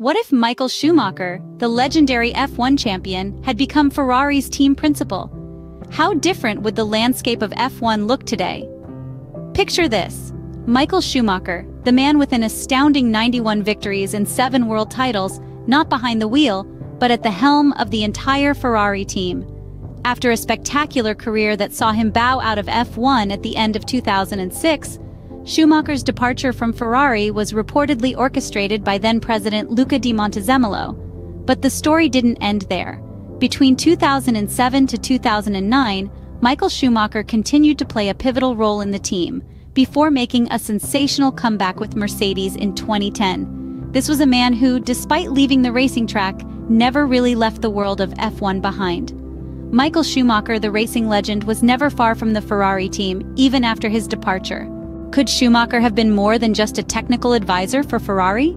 What if Michael Schumacher, the legendary F1 champion, had become Ferrari's team principal? How different would the landscape of F1 look today? Picture this. Michael Schumacher, the man with an astounding 91 victories and 7 world titles, not behind the wheel, but at the helm of the entire Ferrari team. After a spectacular career that saw him bow out of F1 at the end of 2006, Schumacher's departure from Ferrari was reportedly orchestrated by then-President Luca di Montezemolo. But the story didn't end there. Between 2007 to 2009, Michael Schumacher continued to play a pivotal role in the team, before making a sensational comeback with Mercedes in 2010. This was a man who, despite leaving the racing track, never really left the world of F1 behind. Michael Schumacher, the racing legend, was never far from the Ferrari team, even after his departure. Could Schumacher have been more than just a technical advisor for Ferrari?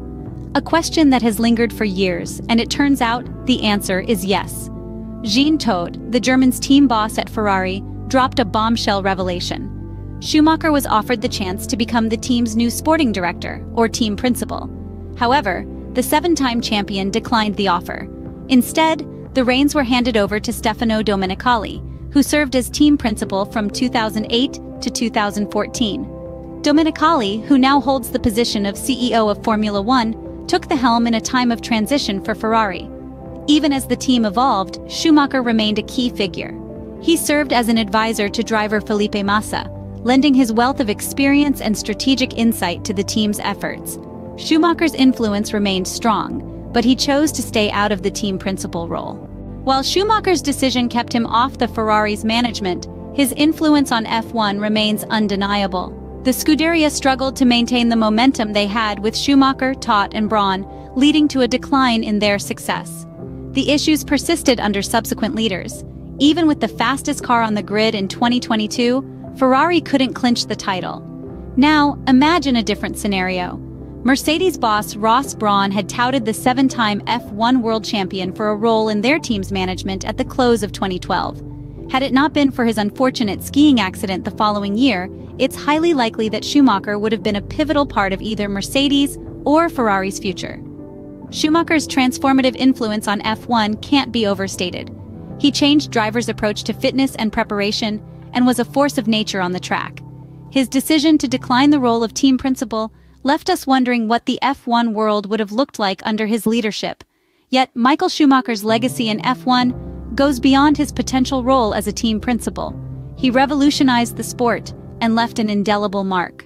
A question that has lingered for years, and it turns out the answer is yes. Jean Todt, the German's team boss at Ferrari, dropped a bombshell revelation. Schumacher was offered the chance to become the team's new sporting director, or team principal. However, the seven-time champion declined the offer. Instead, the reins were handed over to Stefano Domenicali, who served as team principal from 2008 to 2014. Domenicali, who now holds the position of CEO of Formula One, took the helm in a time of transition for Ferrari. Even as the team evolved, Schumacher remained a key figure. He served as an advisor to driver Felipe Massa, lending his wealth of experience and strategic insight to the team's efforts. Schumacher's influence remained strong, but he chose to stay out of the team principal role. While Schumacher's decision kept him off the Ferrari's management, his influence on F1 remains undeniable. The Scuderia struggled to maintain the momentum they had with Schumacher, Todt, and Brawn, leading to a decline in their success. The issues persisted under subsequent leaders. Even with the fastest car on the grid in 2022, Ferrari couldn't clinch the title. Now, imagine a different scenario. Mercedes boss Ross Brawn had touted the seven-time F1 world champion for a role in their team's management at the close of 2012. Had it not been for his unfortunate skiing accident the following year, it's highly likely that Schumacher would have been a pivotal part of either Mercedes or Ferrari's future. Schumacher's transformative influence on F1 can't be overstated. He changed drivers' approach to fitness and preparation and was a force of nature on the track. His decision to decline the role of team principal left us wondering what the F1 world would have looked like under his leadership. Yet Michael Schumacher's legacy in F1 goes beyond his potential role as a team principal. He revolutionized the sport, and left an indelible mark.